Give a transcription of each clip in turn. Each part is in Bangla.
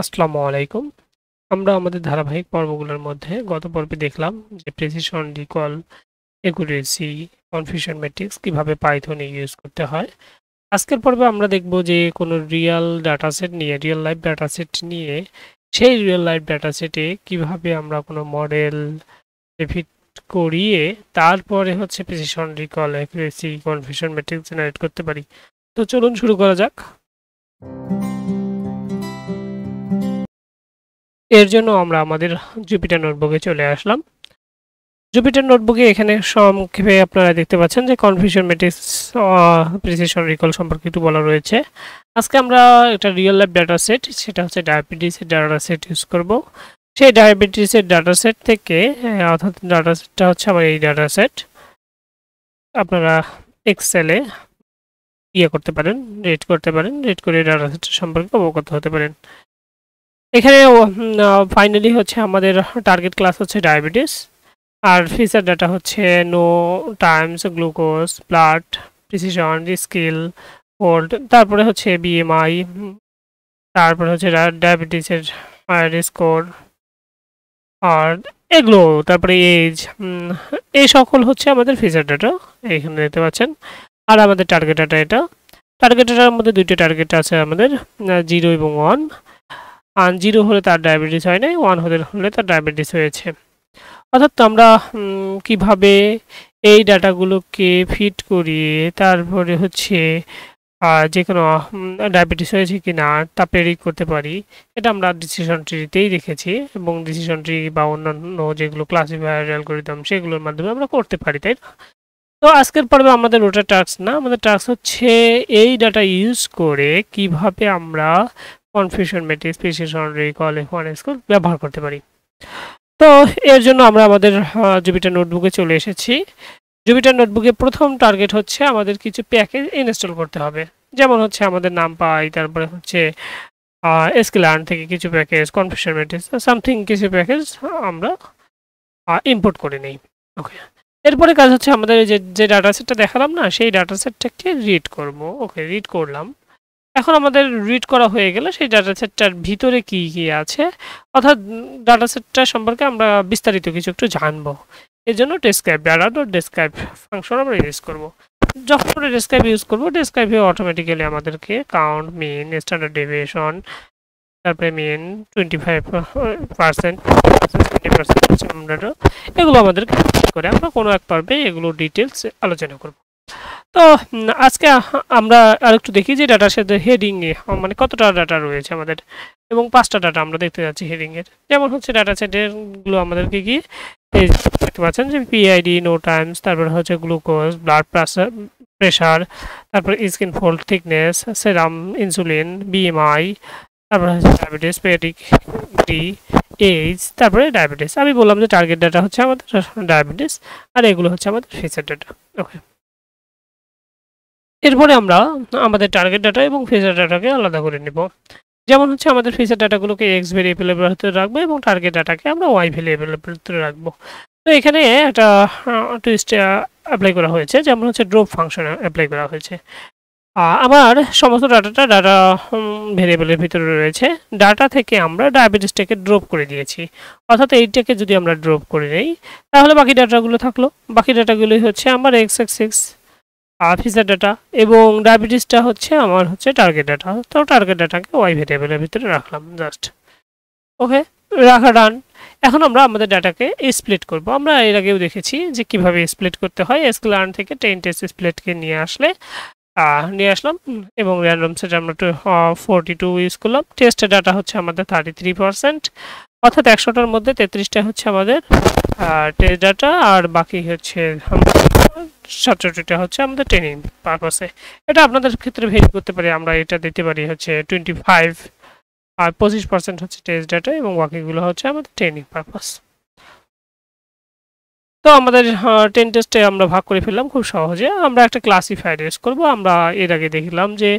আসসালামু আলাইকুম। আমরা আমাদের ধারাবাহিক পর্বগুলোর মধ্যে গত পর্বে দেখলাম যে precision recall accuracy confusion matrix কীভাবে পাইথনে ইউজ করতে হয়। আজকের পর্বে আমরা দেখব যে কোনো রিয়েল ডাটাসেট নিয়ে রিয়েল লাইফ ডাটাসেট নিয়ে, সেই রিয়েল লাইফ ডাটাসেটে কীভাবে আমরা কোনো মডেল ফিট করিয়ে তারপরে হচ্ছে precision recall accuracy confusion matrix generate করতে পারি। তো চলুন শুরু করা যাক। এর জন্য আমরা আমাদের জুপিটার নোটবুকে চলে আসলাম। জুপিটার নোটবুকে এখানে সংক্ষেপে আপনারা দেখতে পাচ্ছেন যে কনফিউশন ম্যাট্রিক্স প্রিসিশন রিকল সম্পর্কে একটু বলা রয়েছে। আজকে আমরা একটা রিয়েল লাইফ ডাটা সেট সেটা হচ্ছে ডায়াবেটিসের ডাটা সেট ইউজ করব। সেই ডায়াবেটিসের ডাটা সেট থেকে অর্থাৎ ডাটা সেটটা হচ্ছে আমার এই ডাটা সেট আপনারা এক্সেলে ইয়ে করতে পারেন রেড করতে পারেন রেড করে ডাটা সেট সম্পর্কে অবগত হতে পারেন। এখানে ফাইনালি হচ্ছে আমাদের টার্গেট ক্লাস হচ্ছে ডায়াবেটিস আর ফিচার ডাটা হচ্ছে no times glucose blood precision skill old তারপরে হচ্ছে বিএমআই তারপরে হচ্ছে ডায়াবেটিসের স্কোর আর এগুলো, তারপরে এজ এই সকল হচ্ছে আমাদের ফিচার ডাটা এখানে দেখতে পাচ্ছেন, আর আমাদের টার্গেট ডাটা এটা। টার্গেট ডাটার মধ্যে দুইটা টার্গেট আছে আমাদের জিরো এবং ওয়ান আর জিরো হলে তার ডায়াবেটিস হয় নাই ওয়ান হলে হলে তার ডায়াবেটিস হয়েছে। অর্থাৎ আমরা কীভাবে এই ডাটাগুলোকে ফিট করিয়ে তারপরে হচ্ছে যে কোনো ডায়াবেটিস হয়েছে কি না তা প্রেডিক্ট করতে পারি, এটা আমরা ডিসিশন ট্রিতেই দেখেছি এবং ডিসিশন ট্রি বা অন্যান্য যেগুলো ক্লাসিফায়ার অ্যালগোরিদম সেগুলোর মাধ্যমে আমরা করতে পারি, তাই না? তো আজকের পর্বে আমাদের ওটা টাস্ক না, আমাদের টাস্ক হচ্ছে এই ডাটা ইউজ করে কীভাবে আমরা confusion matrix precision recall one school ব্যবহার করতে পারি। তো এর জন্য আমরা আমাদের জুপিটার নোটবুকে চলে এসেছি। জুপিটার নোটবুকে প্রথম টার্গেট হচ্ছে আমাদের কিছু প্যাকেজ ইনস্টল করতে হবে। যেমন হচ্ছে আমাদের নাম পাই, তারপরে হচ্ছে এসকিলার্ন থেকে কিছু প্যাকেজ কনফিউশন ম্যাট্রিক্স সামথিং কিছু প্যাকেজ আমরা ইম্পোর্ট করে নিই। ওকে এরপরে কাজ হচ্ছে আমাদের যে যে ডাটা সেটটা দেখালাম না, সেই ডাটা সেটটাকে রিড করব। ওকে রিড করলাম। এখন আমাদের রিড করা হয়ে গেলে সেই ডাটা সেটটার ভিতরে কি কি আছে? অর্থাৎ ডাটা সেটটা সম্পর্কে আমরা বিস্তারিত কিছু একটু জানব। এর জন্য describe data dot describe function আমরা ইউজ করব। যখন আমরা ডেসক্রাইব ইউজ করব ডেসক্রাইবে অটোমেটিক্যালি আমাদেরকে কাউন্ট মিন স্ট্যান্ডার্ড ডেভিয়েশন তারপরে mean twenty five percent percent এগুলো আমাদেরকে করে আমরা কোনো এক পর্বে এগুলো ডিটেলস আলোচনা করব। তো আজকে আমরা আরেকটু দেখি যে ডাটার সাথে হেডিংয়ে মানে কতটা ডাটা রয়েছে আমাদের এবং পাঁচটা ডাটা আমরা দেখতে যাচ্ছি হেডিংয়ের যেমন হচ্ছে ডাটা সেটেরগুলো আমাদেরকে কি দেখতে পাচ্ছেন যে পিআইডি নো টাইমস তারপরে হচ্ছে গ্লুকোজ ব্লাড প্রেসার প্রেশার তারপরে skin fold thickness serum insulin BMI তারপরে হচ্ছে ডায়াবেটিস পেডিক ডি এইজ তারপরে ডায়াবেটিস আমি বললাম যে টার্গেট ডাটা হচ্ছে আমাদের ডায়াবেটিস আর এগুলো হচ্ছে আমাদের ফিচার ডাটা ওকে এরপরে আমরা আমাদের টার্গেট ডাটা এবং ফিচার ডাটাকে আলাদা করে নেব। যেমন হচ্ছে আমাদের ফিচার ডাটাগুলোকে এক্স ভেরিয়েবলের ভিতরে রাখব এবং টার্গেট ডাটাকে আমরা ওয়াই ভেরিয়েবলের ভিতরে রাখব। তো এখানে একটা টুইস্ট অ্যাপ্লাই করা হয়েছে। যেমন হচ্ছে ড্রপ ফাংশন অ্যাপ্লাই করা হয়েছে। আমার সমস্ত ডাটাটা ডাটা ভেরিয়েবলের ভিতরে রয়েছে। ডাটা থেকে আমরা ডায়াবেটিসটাকে ড্রপ করে দিয়েছি। অর্থাৎ এইটাকে যদি আমরা ড্রপ করে নেই, তাহলে বাকি ডাটাগুলো থাকল। বাকি ডাটাগুলোই হচ্ছে আমার X X six feature data এবং ডায়াবেটিসটা হচ্ছে আমার হচ্ছে টার্গেট ডাটা তো টার্গেট ডাটাকে ওয়াই ভেরিয়েবলের ভিতরে রাখলাম জাস্ট ওকে রাখা ডান এখন আমরা আমাদের ডাটাকে স্প্লিট করব। আমরা এর আগেও দেখেছি যে কীভাবে স্প্লিট করতে হয়। এসক্লার্ন থেকে টেন টেস্ট স্প্লিটকে নিয়ে আসলে নিয়ে আসলাম এবং র্যান্ডম সেট আমরা ফোরটি টু ইউজ করলাম। টেস্টের ডাটা হচ্ছে আমাদের থার্টি থ্রি পারসেন্ট অর্থাৎ একশোটার মধ্যে তেত্রিশটা হচ্ছে আমাদের টেস্ট ডাটা আর বাকি হচ্ছে সাতষট্টিটা হচ্ছে আমাদের ট্রেনিং পারপাসে এটা আপনাদের ক্ষেত্রে ভেরি করতে পারি, আমরা এটা দিতে পারি হচ্ছে টোয়েন্টি আর পঁচিশ পার্সেন্ট হচ্ছে টেস্ট ডাটা এবং বাকিগুলো হচ্ছে আমাদের ট্রেনিং পারপাস তো আমাদের টেন টেস্টে আমরা ভাগ করে ফেললাম খুব সহজে। আমরা একটা ক্লাসিফায়ার ইউজ করব। আমরা এর আগে দেখলাম যে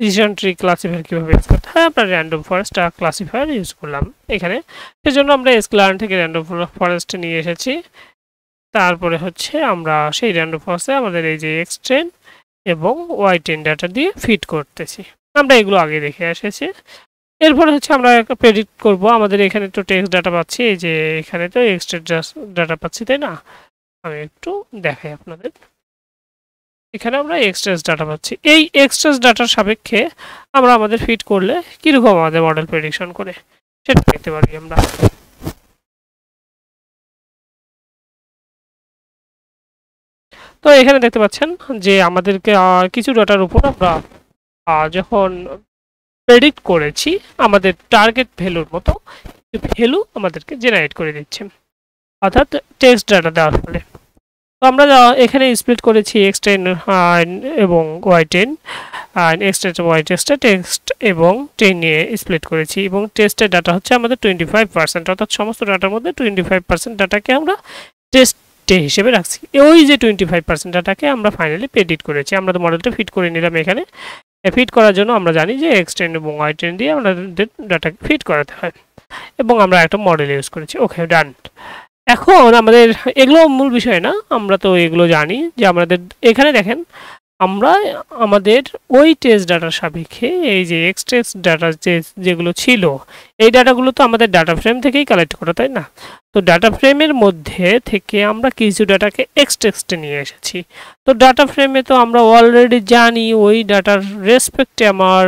ডিসিশন ট্রি ক্লাসিফায়ার কীভাবে ইউজ করতে হয়। আমরা র্যান্ডম ফরেস্ট ক্লাসিফায়ার ইউজ করলাম এখানে। সেজন্য আমরা এসক্লার্ন থেকে র্যান্ডম ফরেস্ট নিয়ে এসেছি। তারপরে হচ্ছে আমরা সেই র্যান্ডম ফরেস্টে আমাদের এই যে এক্স ট্রেন এবং ওয়াই ট্রেন ডাটা দিয়ে ফিট করতেছি। আমরা এগুলো আগে দেখে এসেছি। এরপরে হচ্ছে আমরা প্রেডিক্ট করব। আমাদের এখানে তো টেক্সট ডাটা পাচ্ছি, এই যে এখানে তো এক্সট্রা ডাটা পাচ্ছি, তাই না? আমি একটু দেখাই আপনাদের। এখানে আমরা এক্সট্রেস ডাটা পাচ্ছি। এই এক্সট্রেস ডাটার সাপেক্ষে আমরা আমাদের ফিট করলে কীরকম আমাদের মডেল প্রেডিকশন করে, সেটা দেখতে পারি আমরা। তো এখানে দেখতে পাচ্ছেন যে আমাদেরকে কিছু ডাটার উপর আমরা যখন প্রেডিক্ট করেছি, আমাদের টার্গেট ভ্যালুর মতো ভ্যালু আমাদেরকে জেনারেট করে দিচ্ছে। অর্থাৎ টেক্সট ডাটা দেওয়ার ফলে। তো আমরা এখানে স্প্লিট করেছি এক্স টেন এবং Y train X train Y টেস্টে টেক্সট এবং টেন নিয়ে স্প্লিট করেছি এবং টেস্টের ডাটা হচ্ছে আমাদের টোয়েন্টি ফাইভ পার্সেন্ট অর্থাৎ সমস্ত ডাটার মধ্যে টোয়েন্টি ফাইভ পার্সেন্ট ডাটাকে আমরা টেস্ট ডে হিসেবে রাখছি। ওই যে টোয়েন্টি ফাইভ পার্সেন্ট ডাটাকে আমরা ফাইনালি পেডিট করেছি। আমরা তো মডেলটা ফিট করে নিলাম এখানে। ফিট করার জন্য আমরা জানি যে এক্স ট্রেন এবং ওয়াই ট্রেন দিয়ে আমাদের ডাটাকে ফিট করাতে হয়। এবং আমরা একটা মডেল ইউজ করেছি। ওকে ডান এখন আমাদের, এগুলো মূল বিষয় না। আমরা তো এগুলো জানি যে আমাদের, এখানে দেখেন আমরা আমাদের ওই টেস্ট ডাটার সাপেক্ষে এই যে এক্স টেস্ট ডাটা যে যেগুলো ছিল, এই ডাটাগুলো তো আমাদের ডাটা ফ্রেম থেকেই কালেক্ট করা, তাই না? তো ডাটা ফ্রেমের মধ্যে থেকে আমরা কিছু ডাটাকে এক্স টেক্সটে নিয়ে এসেছি। তো ডাটা ফ্রেমে তো আমরা অলরেডি জানি ওই ডাটার রেসপেক্টে আমার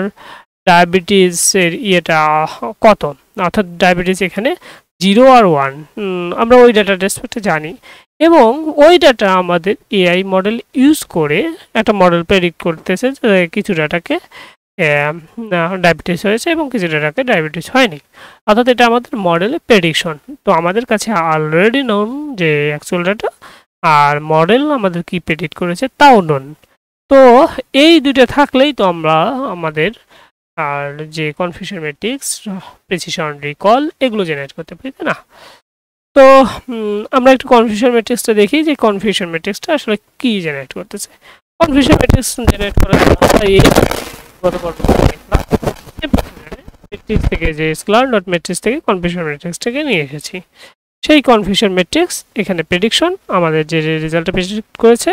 ডায়াবেটিসের ইয়েটা কত। অর্থাৎ ডায়াবেটিস এখানে জিরো আর ওয়ান আমরা ওই ডাটা রেসপেক্টে জানি। এবং ওই ডাটা আমাদের এআই মডেল ইউজ করে একটা মডেল প্রেডিক্ট করতেছে কিছু ডাটাকে ডায়াবেটিস হয়েছে এবং কিছু ডাটাকে ডায়াবেটিস হয়নি। অর্থাৎ এটা আমাদের মডেলের প্রেডিকশন তো আমাদের কাছে অলরেডি নন যে অ্যাকচুয়াল ডাটা আর মডেল আমাদের কি প্রেডিক্ট করেছে তাও নন তো এই দুটো থাকলেই তো আমরা আমাদের, আর যে কনফিউশন ম্যাট্রিক্স প্রেসিশন রিকল এগুলো জেনারেট করতে পারি না? তো আমরা একটু কনফিউশন ম্যাট্রিক্সটা দেখি যে কনফিউশন ম্যাট্রিক্সটা আসলে কি জেনারেট করতেছে। কনফিউশন ম্যাট্রিক্স জেনারেট করার ম্যাট্রিক্স থেকে যে স্কলার ডট ম্যাট্রিক্স থেকে কনফিউশন ম্যাট্রিক্সটাকে নিয়ে এসেছি। সেই কনফিউশন ম্যাট্রিক্স এখানে প্রেডিকশন আমাদের যে রেজাল্টটা প্রেডিক্ট করেছে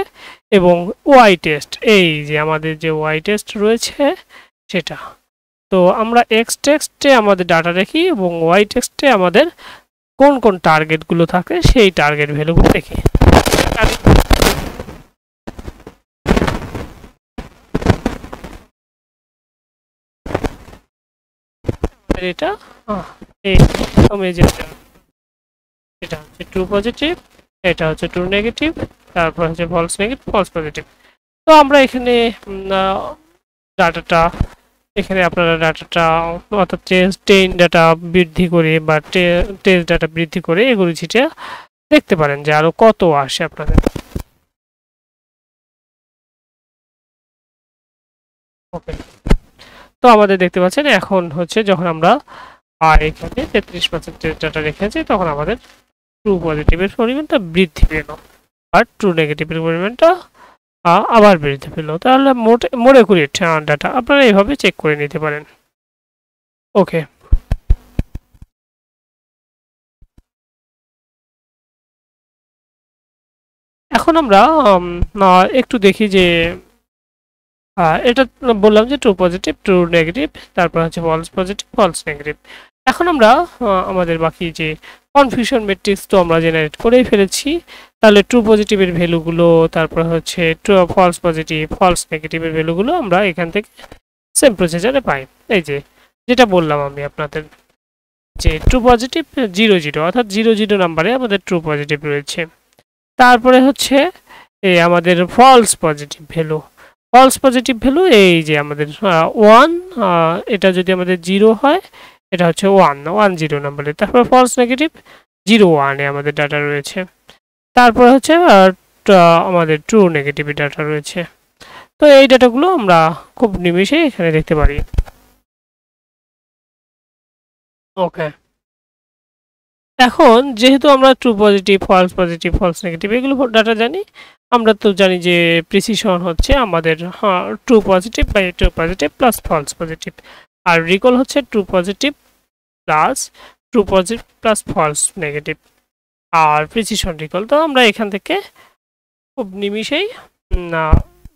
এবং ওয়াই টেস্ট এই যে আমাদের যে ওয়াই টেস্ট রয়েছে সেটা। তো আমরা এক্স টেক্সটে আমাদের ডাটা দেখি এবং ওয়াই টেক্সটে আমাদের কোন কোন টার্গেটগুলো থাকে সেই টার্গেট ভ্যালুগুলো দেখি। এটা এটা হচ্ছে ট্রু পজিটিভ এটা হচ্ছে ট্রু নেগেটিভ তারপর হচ্ছে ফলস নেগেটিভ ফলস পজিটিভ তো আমরা এখানে ডাটাটা এখানে আপনারা ডাটাটা অর্থাৎ টেন ডাটা বৃদ্ধি করে বা টেস্ট ডাটা বৃদ্ধি করে এগুলো ছিটে দেখতে পারেন যে আরও কত আসে আপনাদের। ওকে তো আমাদের দেখতে পাচ্ছেন এখন হচ্ছে যখন আমরা আর এখানে তেত্রিশ পার্সেন্ট ডাটা রেখেছি, তখন আমাদের ট্রু পজিটিভের পরিমাণটা বৃদ্ধি পেল। আর ট্রু নেগেটিভের পরিমাণটা আবার বেরোতে পেল তাহলে মোট মোট একুরেট ডাটা আপনারা এইভাবে চেক করে নিতে পারেন। ওকে এখন আমরা একটু দেখি যে এটা বললাম যে ট্রু পজিটিভ ট্রু নেগেটিভ তারপর হচ্ছে ফলস পজিটিভ ফলস নেগেটিভ এখন আমরা আমাদের বাকি যে কনফিউশন ম্যাট্রিক্স তো আমরা জেনারেট করেই ফেলেছি। তাহলে ট্রু পজিটিভের ভ্যালুগুলো তারপর হচ্ছে ট্রু ফলস পজিটিভ ফলস নেগেটিভের ভ্যালুগুলো আমরা এখান থেকে সেম প্রসেসরে পাই। এই যে, যেটা বললাম আমি আপনাদের, যে ট্রু পজিটিভ জিরো জিরো অর্থাৎ জিরো জিরো নাম্বারে আমাদের ট্রু পজিটিভ রয়েছে। তারপরে হচ্ছে এই আমাদের false positive value false positive value এই যে আমাদের ওয়ান এটা যদি আমাদের জিরো হয়, এটা হচ্ছে ওয়ান ওয়ান জিরো নাম্বারে তারপর ফলস নেগেটিভ জিরো ওয়ানে আমাদের ডাটা রয়েছে। তারপর হচ্ছে আমাদের ট্রু নেগেটিভ ডাটা রয়েছে। তো এই ডাটাগুলো আমরা খুব নিমিশে এখানে দেখতে পারি। ওকে এখন যেহেতু আমরা true positive false positive false negative এগুলো ডাটা জানি, আমরা তো জানি যে প্রিসিশন হচ্ছে আমাদের হ্যাঁ true positive by true positive plus false positive R recall হচ্ছে true positive plus true positive plus false negative আর প্রিসিশন রিকল তো আমরা এখান থেকে খুব নিমিষেই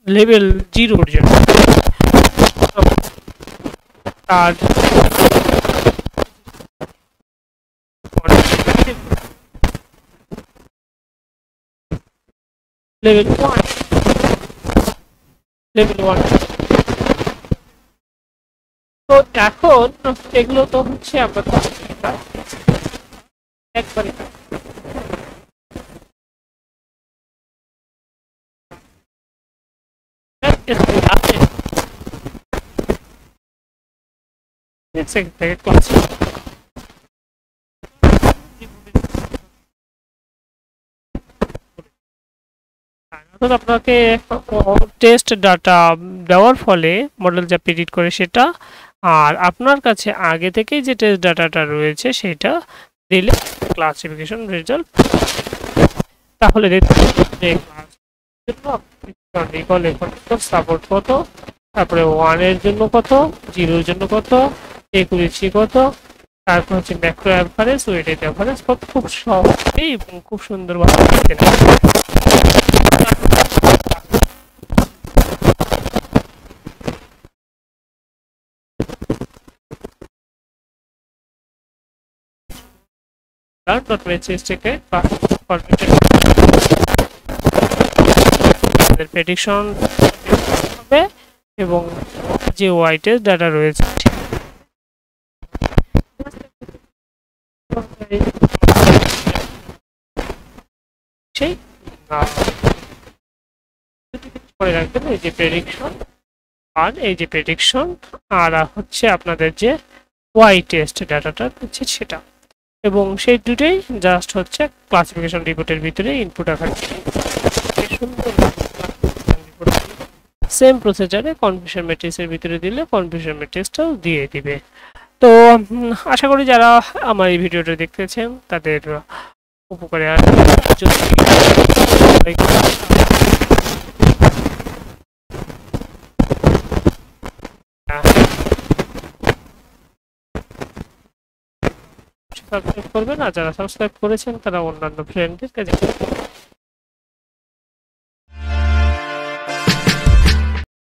লেভেল জিরোর জন্য আর ওয়ান লেভেল ওয়ান তো এখন এগুলো তো হচ্ছে আমরা একবারে আছে সেকেন্ড থেকে ক্লাস এখন আপনাকে টেস্ট ডাটা দেওয়ার ফলে মডেল যা প্রেডিক্ট করে সেটা, আর আপনার কাছে আগে থেকেই যে টেস্ট ডাটাটা রয়েছে সেটা দিলে ক্লাসিফিকেশন রেজাল্ট তাহলে দেখতে যে রিকল এখন সাপোর্ট কত? তারপরে ওয়ানের জন্য কত? জিরোর জন্য কত? একুরেসি কত? তারপর হচ্ছে ম্যাক্রো অ্যাভারেজ ওয়েটেড অ্যাভারেজ কত? খুব সহজেই খুব সুন্দরভাবে দেখতে ডট মেসেজ থেকে প্রেডিকশন হবে এবং যে হোয়াইটের ডাটা রয়েছে সেই আর এই যে প্রেডিকশন আর হচ্ছে আপনাদের যে ওয়াই টেস্ট ডাটাটা সেটা। এবং সেই দুটোই জাস্ট হচ্ছে ক্লাসিফিকেশন রিপোর্টের ভিতরে ইনপুট আকার সেম প্রসিজারে কনফিউশন ম্যাট্রিক্সের ভিতরে দিলে কনফিউশন ম্যাট্রিক্সটাও দিয়ে দিবে। তো আশা করি যারা আমার এই ভিডিওটা দেখতেছেন, তাদের উপকারে সাবস্ক্রাইব করবেন আর যারা সাবস্ক্রাইব করেছেন, তারা অন্যান্য ফ্রেন্ডদের কাছে